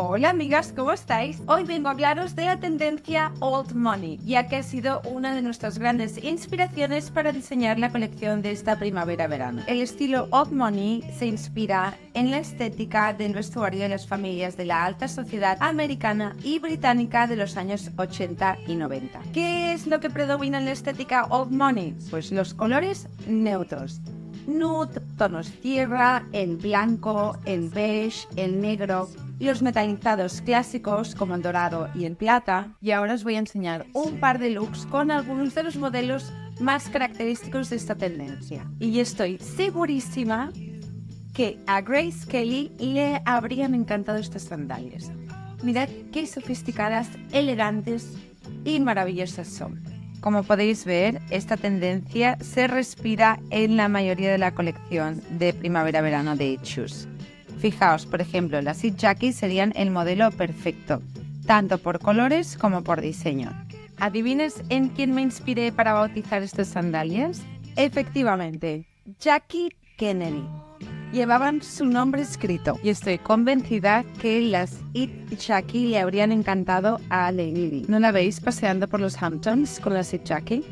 Hola amigas, ¿cómo estáis? Hoy vengo a hablaros de la tendencia Old Money, ya que ha sido una de nuestras grandes inspiraciones para diseñar la colección de esta primavera-verano. El estilo Old Money se inspira en la estética del vestuario de las familias de la alta sociedad americana y británica de los años 80 y 90. ¿Qué es lo que predomina en la estética Old Money? Pues los colores neutros nude, tonos tierra, el blanco, el beige, el negro los metalizados clásicos como el dorado y el plata. Y ahora os voy a enseñar un par de looks con algunos de los modelos más característicos de esta tendencia. Y estoy segurísima que a Grace Kelly le habrían encantado estas sandalias. Mirad qué sofisticadas, elegantes y maravillosas son. Como podéis ver, esta tendencia se respira en la mayoría de la colección de primavera-verano de Shoes. Fijaos, por ejemplo, las It Jackie serían el modelo perfecto, tanto por colores como por diseño. ¿Adivines en quién me inspiré para bautizar estas sandalias? Efectivamente, Jackie Kennedy. Llevaban su nombre escrito y estoy convencida que las It Jackie le habrían encantado a Lady ¿No la veis paseando por los Hamptons con las It Jackie?